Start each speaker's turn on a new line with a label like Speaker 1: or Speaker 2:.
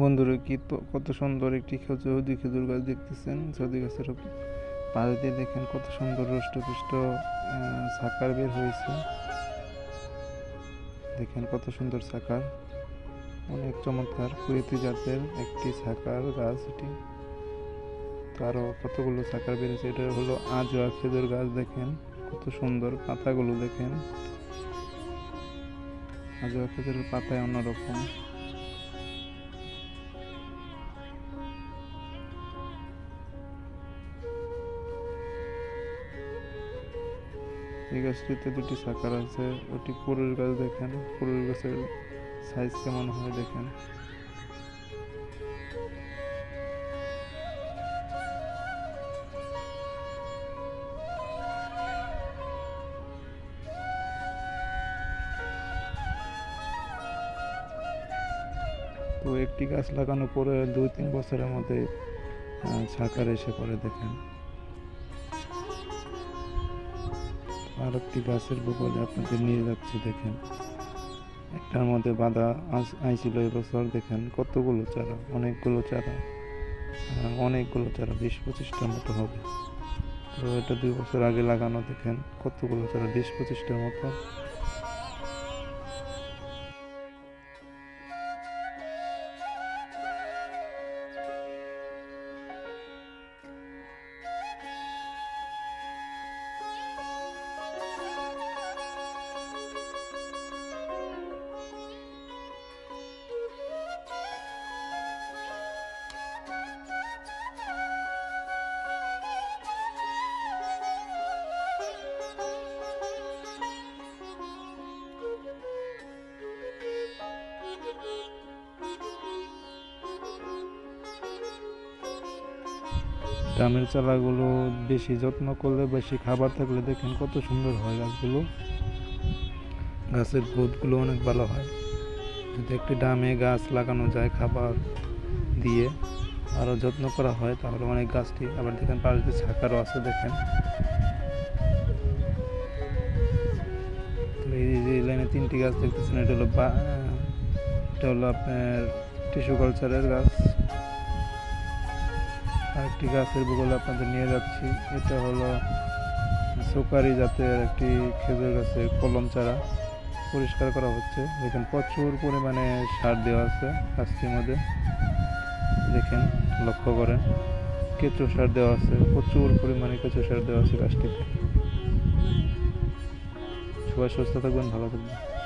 Speaker 1: বন্ধুরা কি কত সুন্দর একটি খেজুর খেজুর গাছ দেখতেছেন। সৌদি গাছের পাড়ে দিয়ে দেখেন কত সুন্দর রুষ্টপুষ্ট সাকার বের হয়েছে। দেখেন কত সুন্দর সাকার। অনেক চমৎকার কুয়েতি জাতের একটি সাকার গাছ এটি। তো আরও কতগুলো সাকার বেরিয়েছে, এটা হলো আজোয়া খেজুর গাছ দেখেন। কত সুন্দর পাতাগুলো দেখেন। আজোয়া খেজুরের পাতায় অন্যরকম। এই গাছটিতে দুটি শাখার আছে ওটি পুরুষ গাছ দেখেন, পুরুষ গাছের সাইজ কেমন হয় দেখেন। তো একটি গাছ লাগানোর পরে দুই তিন বছরের মধ্যে শাখার এসে পরে দেখেন। আর একটি গাছের বগলে আপনাদের নিয়ে যাচ্ছে, দেখেন। একটার মধ্যে বাঁধা আইছিল এবছর, দেখেন, কতগুলো চারা, অনেকগুলো চারা। অনেকগুলো চারা, বিশ পঁচিশটার মতো হবে। তো এটা দুই বছর আগে লাগানো, দেখেন, কতগুলো চারা, বিশ পঁচিশটার মতো। ডামের চারাগুলো বেশি যত্ন করলে, বেশি খাবার থাকলে দেখেন কত সুন্দর হয় গাছগুলো। গাছের গ্রোথগুলো অনেক ভালো হয়। যদি একটি ডামে গাছ লাগানো যায় খাবার দিয়ে, আরও যত্ন করা হয়, তাহলে অনেক গাছটি আবার দেখেন পাশে ছাকারও আছে দেখেন। এই যে লাইনে তিনটি গাছ দেখতেছেন, এটা হলো এটা হলো আপনার টিস্যু কালচারের গাছ। আরেকটি গাছের বগলে আপনাদের নিয়ে যাচ্ছি। এটা হলো সুপারি জাতের একটি খেজুর গাছের কলম চারা। পরিষ্কার করা হচ্ছে। দেখেন, প্রচুর পরিমাণে সার দেওয়া আছে গাছটির মধ্যে। দেখেন, লক্ষ্য করেন, কেঁচো সার দেওয়া আছে, প্রচুর পরিমাণে কেঁচো সার দেওয়া আছে গাছটিতে। সবাই সুস্থ থাকবেন, ভালো থাকবেন।